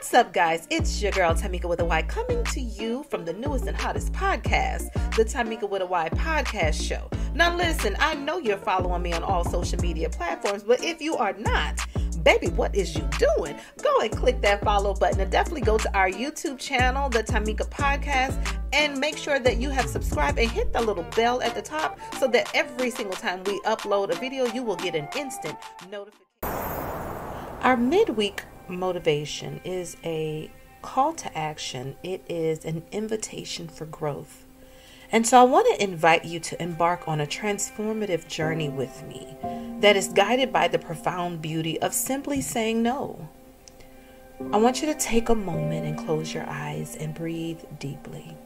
What's up, guys? It's your girl Tymika with a Y coming to you from the newest and hottest podcast, the Tymika with a Y podcast show. Now, listen, I know you're following me on all social media platforms, but if you are not, baby, what is you doing? Go and click that follow button and definitely go to our YouTube channel, the Tymika Podcast, and make sure that you have subscribed and hit the little bell at the top so that every single time we upload a video, you will get an instant notification. Our midweek motivation is a call to action, it is an invitation for growth. And so I want to invite you to embark on a transformative journey with me that is guided by the profound beauty of simply saying no. I want you to take a moment and close your eyes and breathe deeply.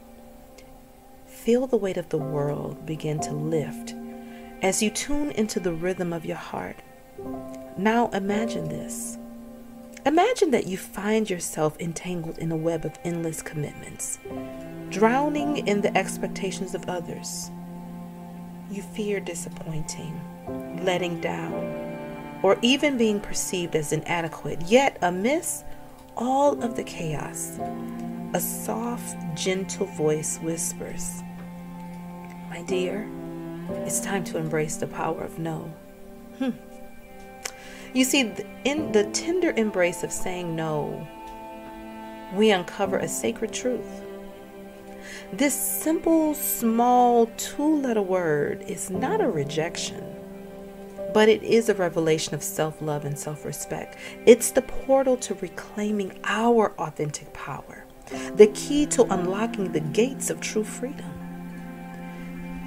Feel the weight of the world begin to lift as you tune into the rhythm of your heart. Now imagine this. Imagine that you find yourself entangled in a web of endless commitments, drowning in the expectations of others. You fear disappointing, letting down, or even being perceived as inadequate. Yet, amidst all of the chaos, a soft, gentle voice whispers, My dear, it's time to embrace the power of no. Hmm. You see, in the tender embrace of saying no, we uncover a sacred truth. This simple, small, two letter word is not a rejection, but it is a revelation of self love and self respect. It's the portal to reclaiming our authentic power, the key to unlocking the gates of true freedom.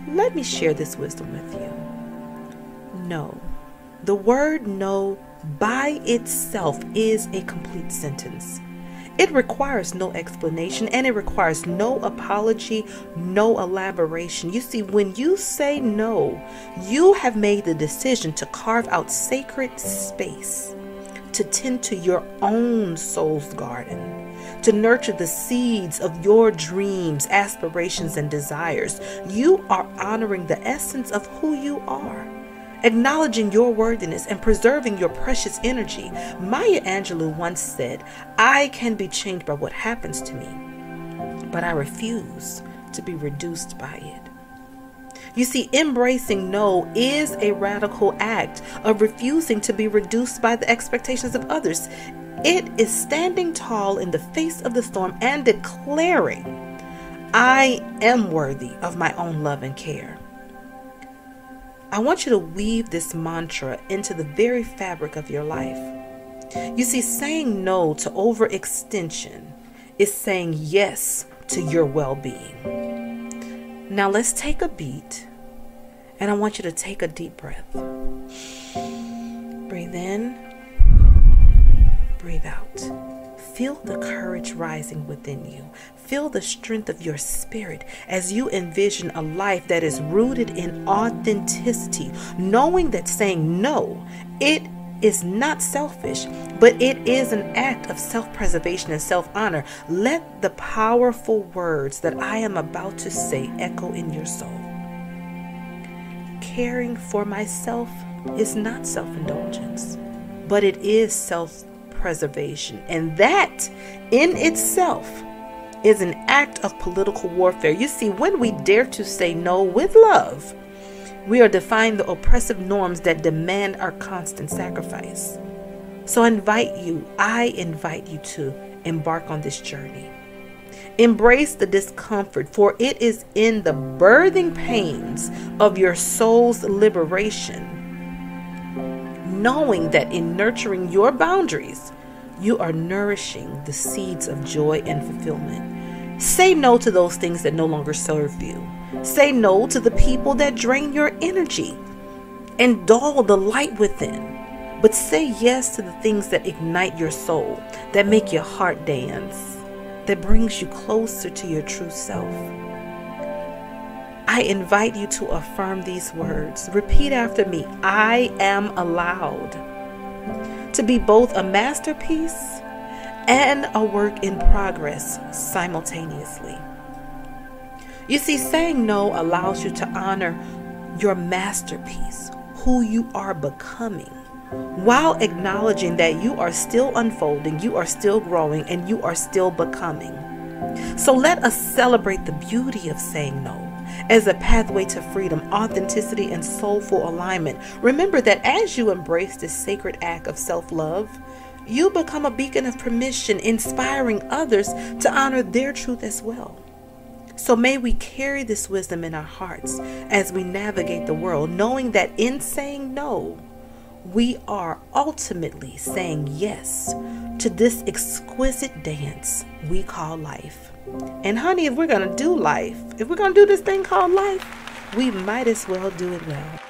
Let me share this wisdom with you. No the word no by itself is a complete sentence. It requires no explanation and it requires no apology, no elaboration. You see, when you say no, you have made the decision to carve out sacred space, to tend to your own soul's garden, to nurture the seeds of your dreams, aspirations, and desires. You are honoring the essence of who you are acknowledging your worthiness and preserving your precious energy. Maya Angelou once said, I can be changed by what happens to me, but I refuse to be reduced by it. You see, embracing no is a radical act of refusing to be reduced by the expectations of others. It is standing tall in the face of the storm and declaring, I am worthy of my own love and care. I want you to weave this mantra into the very fabric of your life. You see, saying no to overextension is saying yes to your well being. Now, let's take a beat, and I want you to take a deep breath. Breathe in, Feel the courage rising within you. Feel the strength of your spirit as you envision a life that is rooted in authenticity, knowing that saying no, it is not selfish, but it is an act of self preservation and self honor. Let the powerful words that I am about to say echo in your soul. Caring for myself is not self indulgence, but it is self preservation. And that in itself is an act of political warfare. You see, when we dare to say no with love, we are defying the oppressive norms that demand our constant sacrifice. So I invite you, I invite you to embark on this journey. Embrace the discomfort, for it is in the birthing pains of your soul's liberation knowing that in nurturing your boundaries, you are nourishing the seeds of joy and fulfillment. Say no to those things that no longer serve you. Say no to the people that drain your energy and dull the light within. But say yes to the things that ignite your soul, that make your heart dance, that brings you closer to your true self. I invite you to affirm these words. Repeat after me I am allowed to be both a masterpiece and a work in progress simultaneously. You see, saying no allows you to honor your masterpiece, who you are becoming, while acknowledging that you are still unfolding, you are still growing, and you are still becoming. So let us celebrate the beauty of saying no as a pathway to freedom, authenticity, and soulful alignment. Remember that as you embrace this sacred act of self love, you become a beacon of permission, inspiring others to honor their truth as well. So may we carry this wisdom in our hearts as we navigate the world, knowing that in saying no, we are ultimately saying yes to this exquisite dance we call life. And honey, if we're going to do life, if we're going to do this thing called life, we might as well do it well.